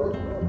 Woo!